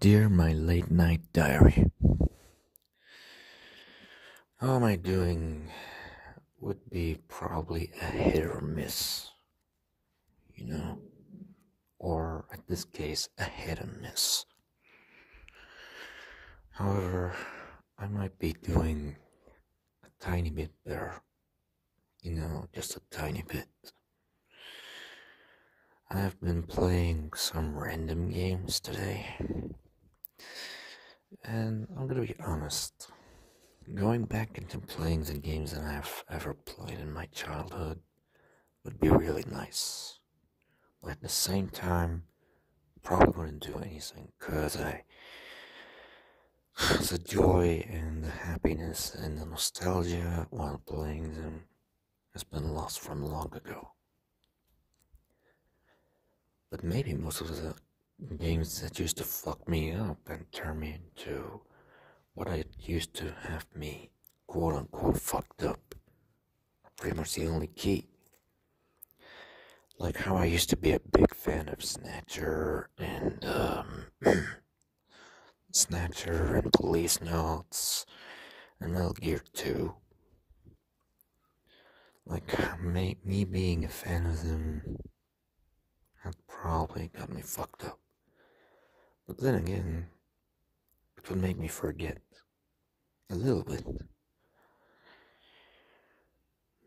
Dear my late night diary. How am I doing would be probably a hit or miss, you know, or in this case, a hit and miss. However, I might be doing a tiny bit better, you know, just a tiny bit. I've been playing some random games today. And I'm gonna be honest, going back into playing the games that I've ever played in my childhood would be really nice. But at the same time, probably wouldn't do anything because I. The joy and the happiness and the nostalgia while playing them has been lost from long ago. But maybe most of the games that used to fuck me up and turn me into what I used to have me quote unquote fucked up pretty much the only key. Like how I used to be a big fan of Snatcher and um, Snatcher and Policenauts and Metal Gear 2. Like me, me being a fan of them had probably got me fucked up. But then again, it would make me forget a little bit.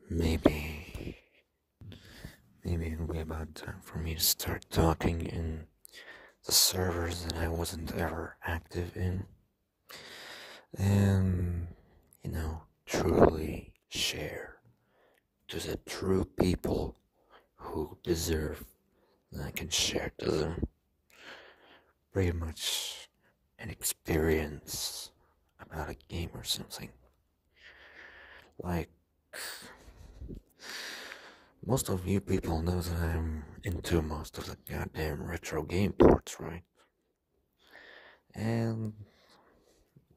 Maybe, maybe it'll be about time for me to start talking in the servers that I wasn't ever active in. And, you know, truly share to the true people who deserve that I can share to them. Pretty much an experience about a game or something. Like, most of you people know that I'm into most of the goddamn retro game ports, right? And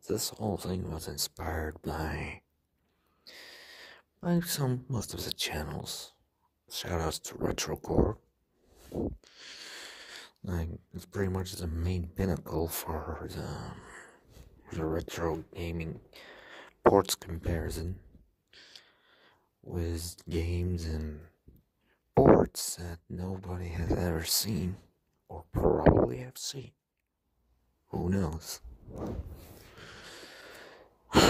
this whole thing was inspired by by some most of the channels. Shoutouts to RetroCore. Like it's pretty much the main pinnacle for the the retro gaming ports comparison with games and ports that nobody has ever seen or probably have seen. Who knows?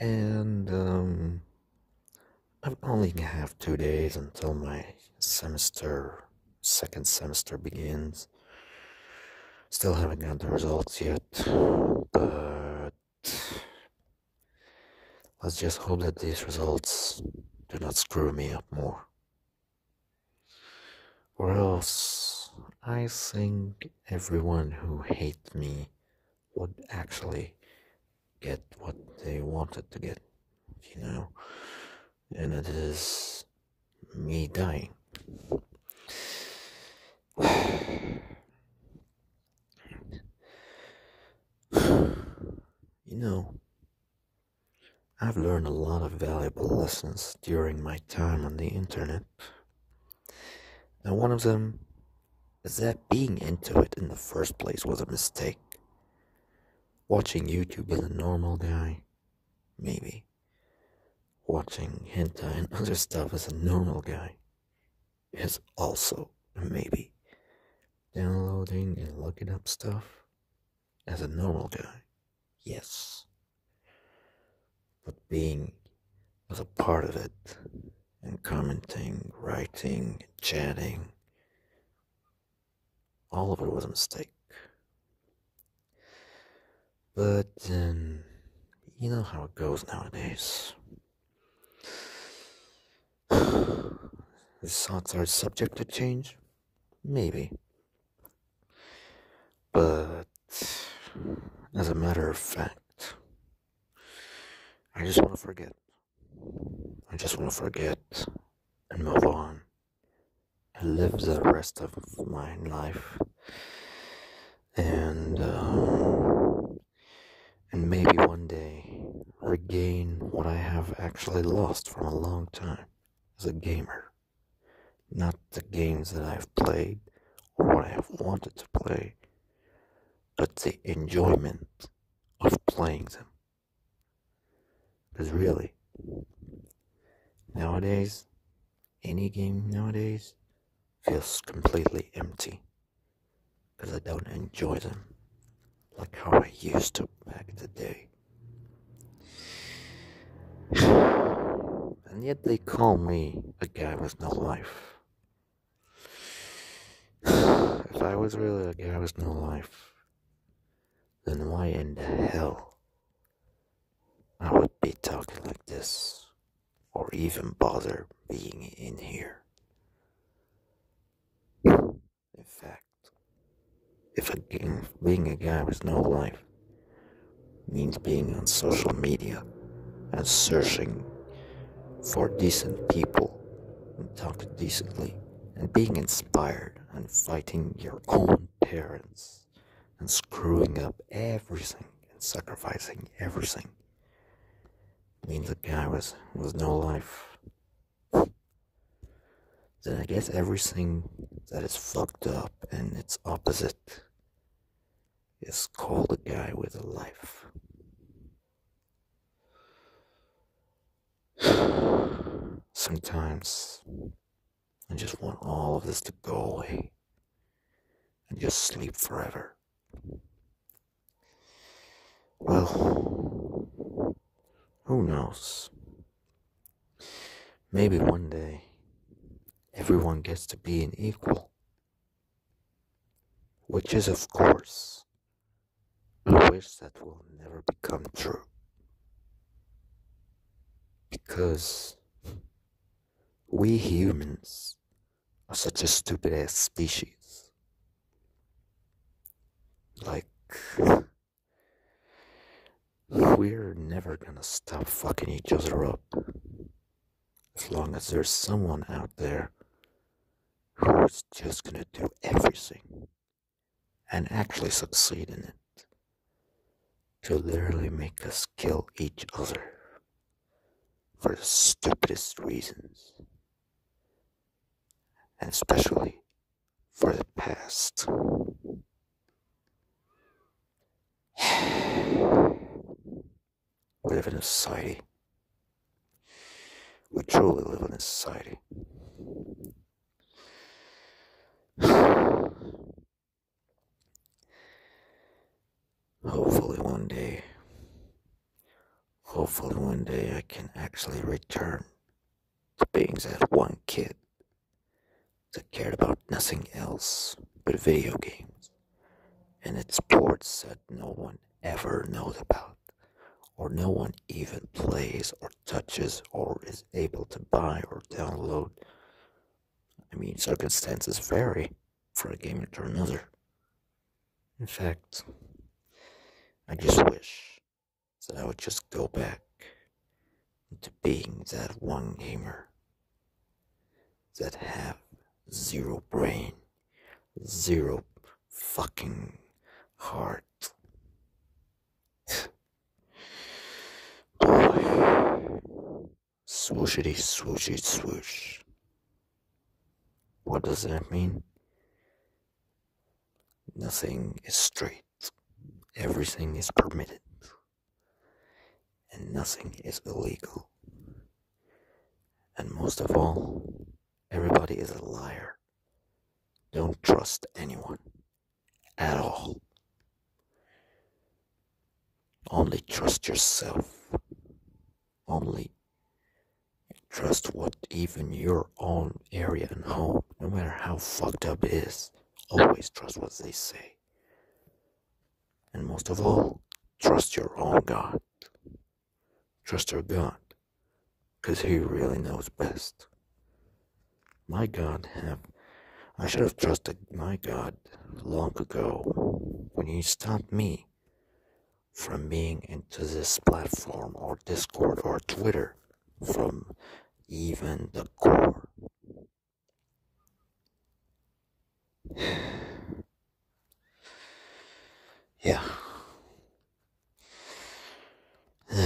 and um, I only have two days until my semester, second semester begins. Still haven't got the results yet, but let's just hope that these results do not screw me up more. Or else, I think everyone who hates me would actually get what they wanted to get, you know, and it is me dying. You know, I've learned a lot of valuable lessons during my time on the internet. And one of them is that being into it in the first place was a mistake. Watching YouTube as a normal guy, maybe. Watching hentai and other stuff as a normal guy is also maybe. Downloading and looking up stuff as a normal guy, yes. But being as a part of it and commenting, writing, chatting, all of it was a mistake. But then, you know how it goes nowadays. His thoughts are subject to change? Maybe. But, as a matter of fact, I just want to forget. I just want to forget and move on and live the rest of my life and uh, and maybe one day regain what I have actually lost from a long time as a gamer. Not the games that I've played or what I have wanted to play, but the enjoyment of playing them. Because really, nowadays, any game nowadays feels completely empty because I don't enjoy them like how I used to back in the day. And yet they call me a guy with no life. if I was really a guy with no life, then why in the hell I would be talking like this or even bother being in here? In fact, if a being a guy with no life means being on social media and searching for decent people and talking decently and being inspired and fighting your own parents and screwing up everything and sacrificing everything means a guy with, with no life then I guess everything that is fucked up and its opposite is called a guy with a life. Sometimes I just want all of this to go away and just sleep forever. Well, who knows? Maybe one day everyone gets to be an equal, which is, of course, a wish that will never become true. Because we humans are such a stupid ass species. Like, we're never gonna stop fucking each other up as long as there's someone out there who's just gonna do everything and actually succeed in it to literally make us kill each other for the stupidest reasons and especially for the past. Live in a society. We truly live in a society Hopefully, one day, hopefully, one day I can actually return to being that one kid that cared about nothing else but video games and its ports that no one ever knows about, or no one even plays or touches or is able to buy or download. I mean, circumstances vary for a gamer to another. In fact, I just wish that I would just go back into being that one gamer that have zero brain, zero fucking heart. Swooshity swooshy swoosh. What does that mean? Nothing is straight. Everything is permitted. And nothing is illegal. And most of all, everybody is a liar. Don't trust anyone at all. Only trust yourself. Only trust what even your own area and home, no matter how fucked up it is, always trust what they say. And most of all, trust your own God. Trust your God, because He really knows best. My God have I should have trusted my God long ago when He stopped me from being into this platform or Discord or Twitter from even the core. Yeah.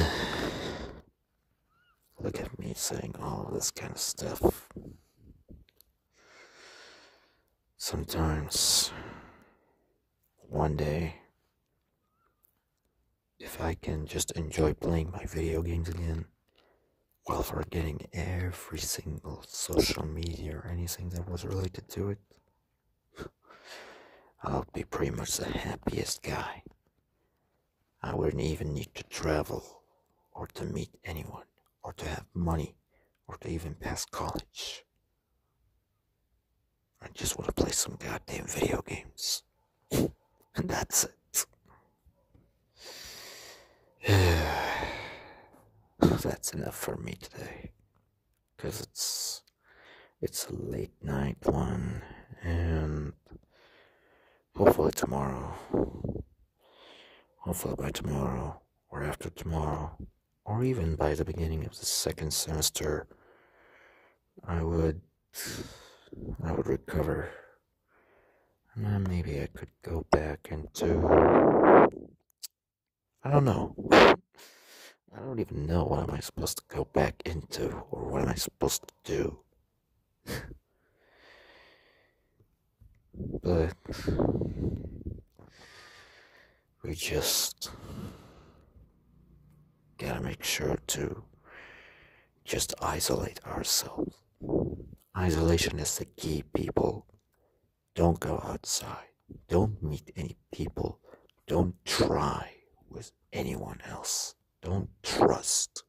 Look at me saying all this kind of stuff. Sometimes, one day, can just enjoy playing my video games again while forgetting every single social media or anything that was related to it, I'll be pretty much the happiest guy. I wouldn't even need to travel or to meet anyone or to have money or to even pass college. I just want to play some goddamn video games. and that's it. that's enough for me today. Cause it's it's a late night one and hopefully tomorrow hopefully by tomorrow or after tomorrow or even by the beginning of the second semester I would I would recover and then maybe I could go back into I don't know I don't even know what am I supposed to go back into or what am I supposed to do. but we just gotta make sure to just isolate ourselves. Isolation is the key, people. Don't go outside. Don't meet any people. Don't try anyone else. Don't trust.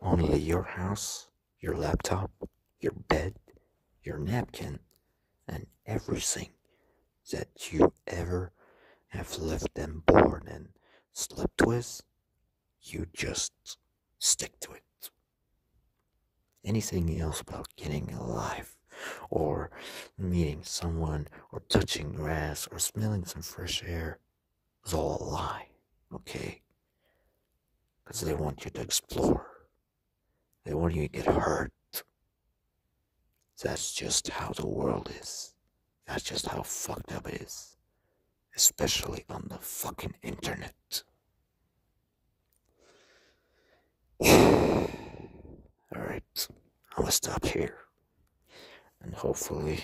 Only your house, your laptop, your bed, your napkin, and everything that you ever have left them bored and slept with, you just stick to it. Anything else about getting alive, or meeting someone, or touching grass, or smelling some fresh air is all a lie, okay? because they want you to explore. They want you to get hurt. That's just how the world is. That's just how fucked up it is. Especially on the fucking internet. Alright, I'm gonna stop here. And hopefully,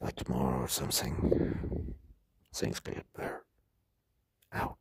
by tomorrow or something, things get better out.